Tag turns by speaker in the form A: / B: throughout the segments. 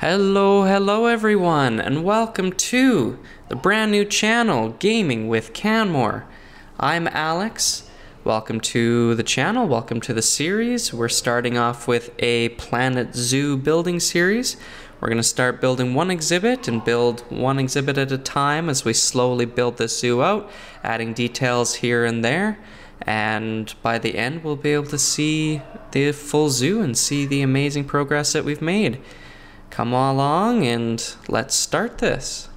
A: Hello, hello everyone, and welcome to the brand new channel, Gaming with Kandmor. I'm Alex. Welcome to the channel, welcome to the series. We're starting off with a Planet Zoo building series. We're going to start building one exhibit and build one exhibit at a time as we slowly build this zoo out, adding details here and there. And by the end, we'll be able to see the full zoo and see the amazing progress that we've made. Come along and let's start this.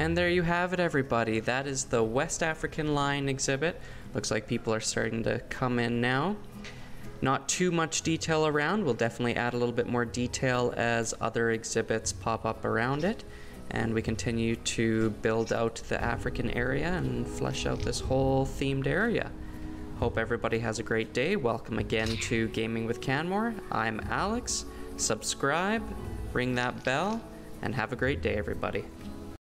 A: And there you have it, everybody. That is the West African Lion exhibit. Looks like people are starting to come in now. Not too much detail around. We'll definitely add a little bit more detail as other exhibits pop up around it. And we continue to build out the African area and flesh out this whole themed area. Hope everybody has a great day. Welcome again to Gaming with Kandmor. I'm Alex. Subscribe, ring that bell, and have a great day, everybody.